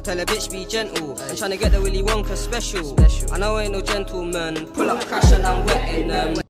I tell a bitch be gentle. I'm trying to get the Willy Wonka special. I know I ain't no gentleman. Pull up, crash, and I'm.